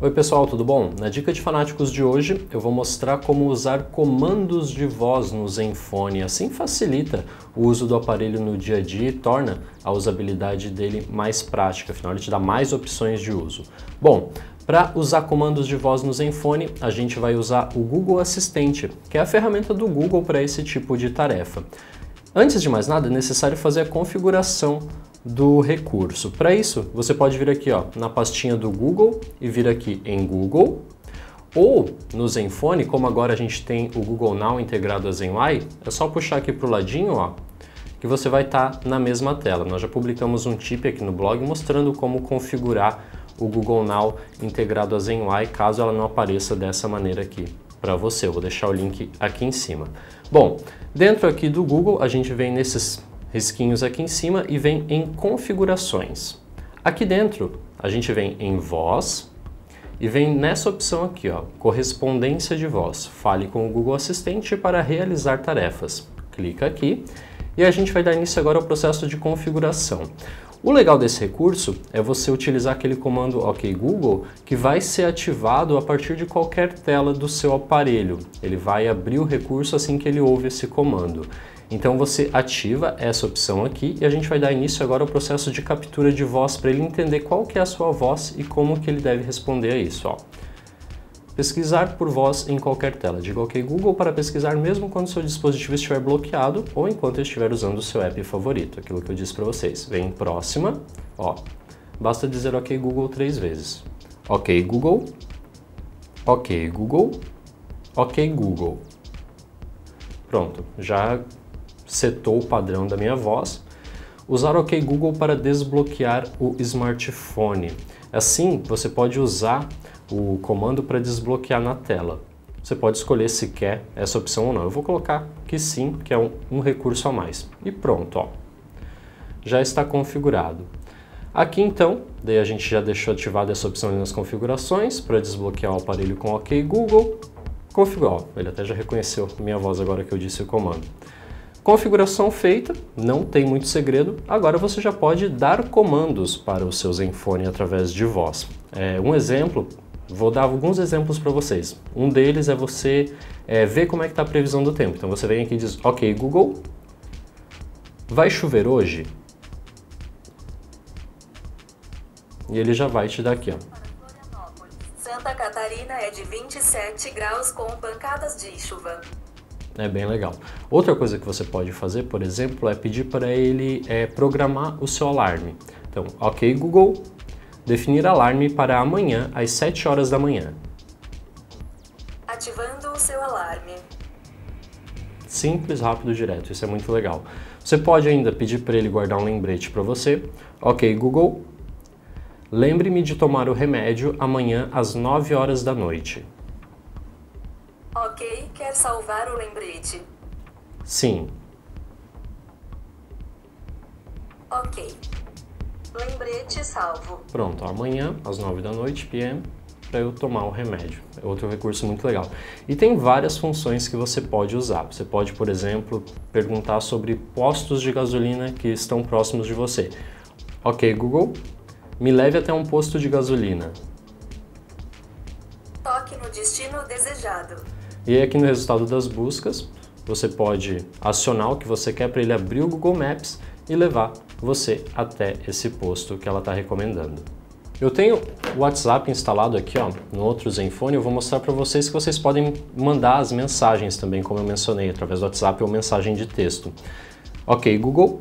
Oi pessoal, tudo bom? Na Dica de Fanáticos de hoje eu vou mostrar como usar comandos de voz no Zenfone. Assim facilita o uso do aparelho no dia a dia e torna a usabilidade dele mais prática, afinal ele te dá mais opções de uso. Bom, para usar comandos de voz no Zenfone, a gente vai usar o Google Assistente, que é a ferramenta do Google para esse tipo de tarefa. Antes de mais nada, é necessário fazer a configuração do recurso. Para isso, você pode vir aqui ó, na pastinha do Google e vir aqui em Google, ou no Zenfone, como agora a gente tem o Google Now integrado a ZenUI, é só puxar aqui para o ladinho, ó, que você vai estar tá na mesma tela. Nós já publicamos um tip aqui no blog mostrando como configurar o Google Now integrado a ZenUI, caso ela não apareça dessa maneira aqui para você. Eu vou deixar o link aqui em cima. Bom, dentro aqui do Google, a gente vem nesses risquinhos aqui em cima e vem em configurações. Aqui dentro a gente vem em voz e vem nessa opção aqui, ó, correspondência de voz. Fale com o Google Assistente para realizar tarefas. Clica aqui e a gente vai dar início agora ao processo de configuração. O legal desse recurso é você utilizar aquele comando OK Google que vai ser ativado a partir de qualquer tela do seu aparelho. Ele vai abrir o recurso assim que ele ouve esse comando. Então você ativa essa opção aqui e a gente vai dar início agora ao processo de captura de voz para ele entender qual que é a sua voz e como que ele deve responder a isso. Ó. Pesquisar por voz em qualquer tela. Diga OK Google para pesquisar mesmo quando seu dispositivo estiver bloqueado ou enquanto estiver usando o seu app favorito. Aquilo que eu disse para vocês. Vem em próxima. Ó. Basta dizer OK Google três vezes. OK Google. OK Google. OK Google. Pronto, já setou o padrão da minha voz. Usar OK Google para desbloquear o smartphone. Assim, você pode usar o comando para desbloquear na tela. Você pode escolher se quer essa opção ou não. Eu vou colocar que sim, que é um, um recurso a mais. E pronto, ó. já está configurado. Aqui então, daí a gente já deixou ativada essa opção nas configurações para desbloquear o aparelho com OK Google. Configurar, ele até já reconheceu minha voz agora que eu disse o comando. Configuração feita, não tem muito segredo, agora você já pode dar comandos para o seu Zenfone através de voz. É, um exemplo, vou dar alguns exemplos para vocês. Um deles é você é, ver como é que está a previsão do tempo. Então você vem aqui e diz, ok Google, vai chover hoje? E ele já vai te dar aqui, ó. Santa Catarina é de 27 graus com pancadas de chuva. É bem legal. Outra coisa que você pode fazer, por exemplo, é pedir para ele é, programar o seu alarme. Então, ok Google, definir alarme para amanhã às 7 horas da manhã. Ativando o seu alarme. Simples, rápido, direto. Isso é muito legal. Você pode ainda pedir para ele guardar um lembrete para você. Ok Google, lembre-me de tomar o remédio amanhã às 9 horas da noite. Ok, quer salvar o lembrete? Sim. Ok. Lembrete salvo. Pronto, amanhã às 9 da noite, PM, para eu tomar o remédio. É outro recurso muito legal. E tem várias funções que você pode usar. Você pode, por exemplo, perguntar sobre postos de gasolina que estão próximos de você. Ok, Google, me leve até um posto de gasolina. Toque no destino desejado. E aqui no resultado das buscas, você pode acionar o que você quer para ele abrir o Google Maps e levar você até esse posto que ela está recomendando. Eu tenho o WhatsApp instalado aqui ó, no outro Zenfone, eu vou mostrar para vocês que vocês podem mandar as mensagens também, como eu mencionei, através do WhatsApp ou mensagem de texto. Ok, Google,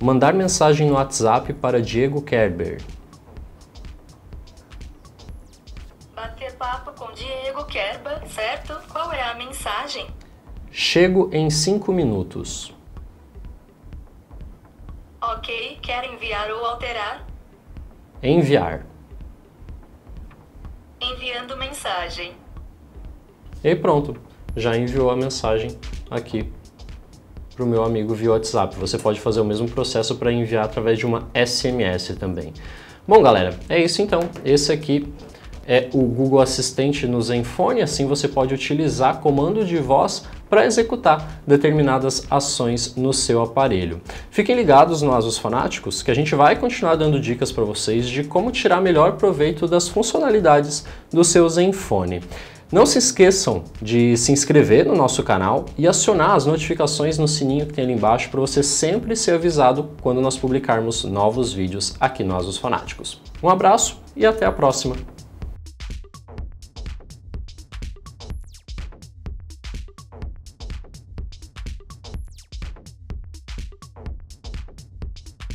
mandar mensagem no WhatsApp para Diego Kerber. papo com Diego Kerba, certo? Qual é a mensagem? Chego em 5 minutos. Ok, quer enviar ou alterar? Enviar. Enviando mensagem. E pronto, já enviou a mensagem aqui para o meu amigo via WhatsApp. Você pode fazer o mesmo processo para enviar através de uma SMS também. Bom, galera, é isso então. Esse aqui é o Google Assistente no Zenfone, assim você pode utilizar comando de voz para executar determinadas ações no seu aparelho. Fiquem ligados no Asus Fanáticos que a gente vai continuar dando dicas para vocês de como tirar melhor proveito das funcionalidades do seu Zenfone. Não se esqueçam de se inscrever no nosso canal e acionar as notificações no sininho que tem ali embaixo para você sempre ser avisado quando nós publicarmos novos vídeos aqui no Asus Fanáticos. Um abraço e até a próxima!